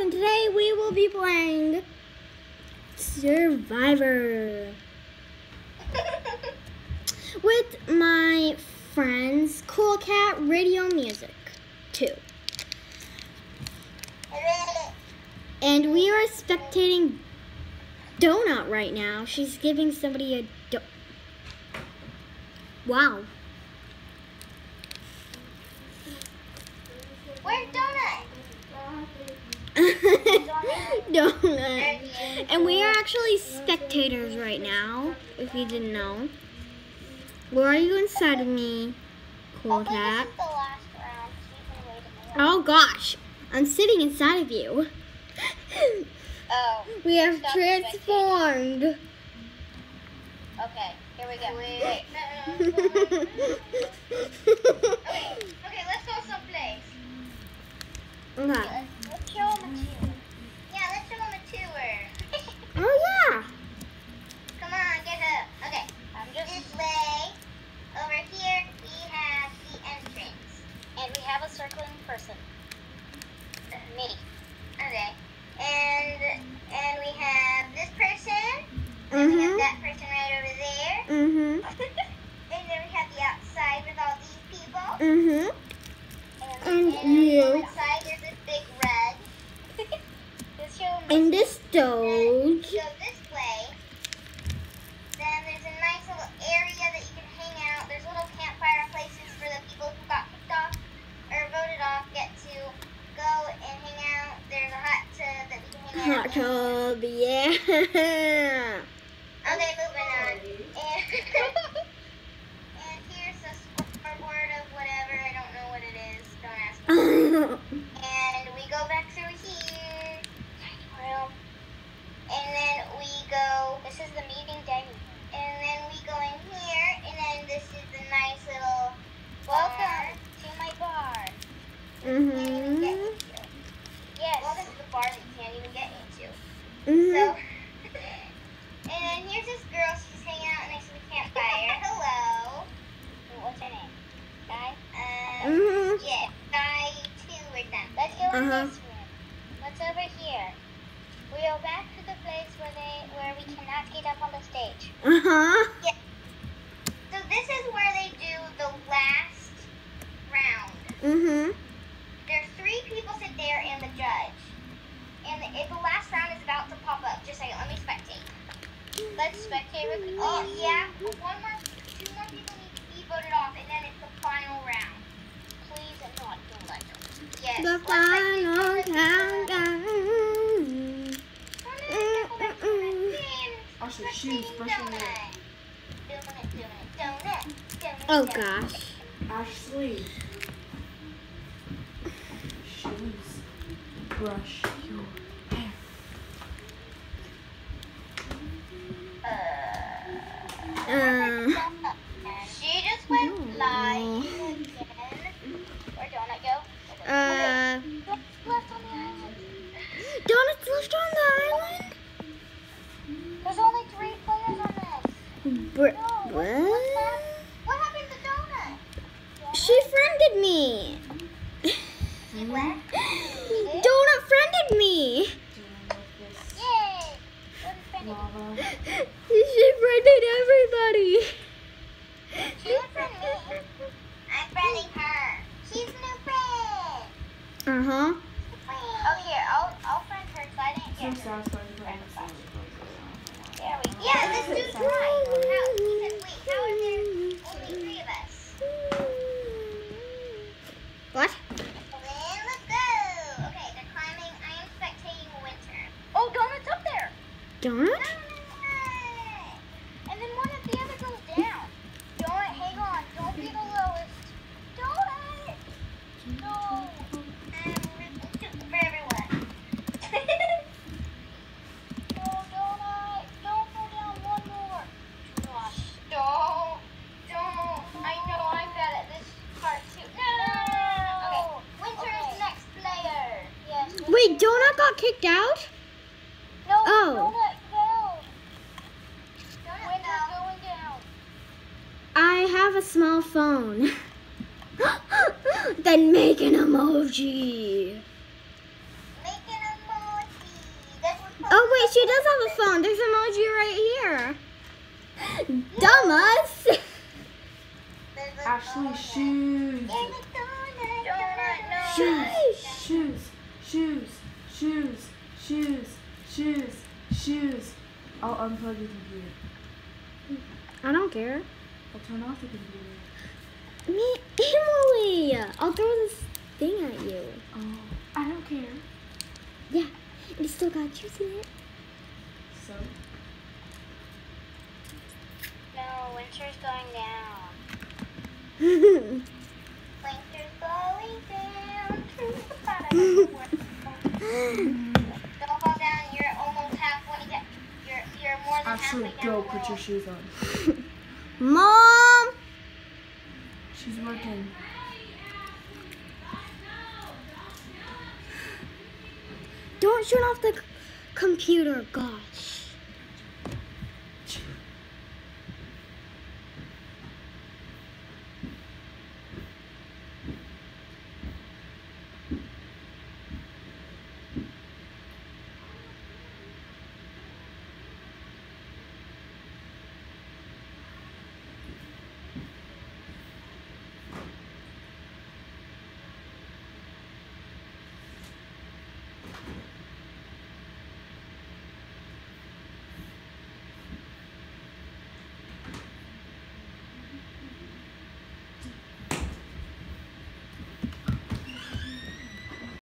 and today we will be playing Survivor with my friends Cool Cat Radio Music 2. And we are spectating Donut right now. She's giving somebody a do- Wow. Where's Donut? Donut. And we are actually spectators right now, if you didn't know. Where are you inside of me, cool cat? this is the last round. 'cause we can wait a minute. Oh gosh, I'm sitting inside of you. Oh, We have transformed. okay. Here we go. Wait. Okay, okay, let's go someplace. Okay. Let's, let's show them a tour. Yeah, let's show them a tour. Oh yeah. Come on, get up. Okay, um, just this way. Over here, we have the entrance. And we have a circling person. Uh, Me. Okay. And and we have this person. And we have Mhm. that person right over there. Mhm. and then we have the outside with all these people. Mhm. And, And and on the you. there's this big red. Let's show 'em And this this Doge. Go this way. Then there's a nice little area that you can hang out. There's little campfire places for the people who got kicked off or voted off get to go and hang out. There's a hot tub that we can hang out. Hot tub, yeah. back to the place where they where we cannot get up on the stage. Uh huh. Yeah. So this is where they do the last round. Mhm. There's three people sit there and the judge. And if the last round is about to pop up, just say, let me spectate. Let's spectate. Oh, yeah. One more, two more people need to be voted off, and then it's the final round. Please and not do like Yes. The final shoes, brush your hair. Oh gosh. Ashley. Shoes. Brush your hair. Uh, She just went No. live again. Where Donut go? uh, Donut's left on the island. Donut's left on the island? There's only three players on this. Br- No, what's, what's what? that? What happened to Donut? She friended me. She? Donut friended me. Yay! What is Benny? Lava. She friended everybody. She was friend me. I'm friending her. She's a new friend. Uh huh. Oh, here, I'll, I'll friend her so I didn't get her. Yeah, dude's right. How, he said, wait, how are there only three of us? What? And then let's go. Okay, they're climbing. I am spectating winter. Oh, Donut's up there. Donut? And then one of the other goes down. Donut, hang on. Don't be the lowest. Donut. No. I'm rooting for everyone. no, Donut. Don't go down one more. Gosh, don't. Don't. I know I'm bad at this part too. No. Okay. Winter is next player. Yes. Wait, Donut got kicked out? No, Oh. Donut down. Winter's going down. I have a small phone. then make an emoji. Make an oh, she does have a phone. There's emoji right here. Dumbass. Ashley, donut. shoes. Donut. Donut, no. Shush. Shoes. Shoes. Shoes. Shoes. Shoes. Shoes. I'll unplug the computer. I don't care. I'll turn off the computer. Me, Emily. I'll throw this thing at you. Oh, I don't care. Yeah, and it's still got juice in it. So, No, winter's going down. Don't fall down. You're almost halfway down. You're, you're more than Ashley, halfway go put your shoes on. Mom. She's working. Don't turn off the computer, gosh.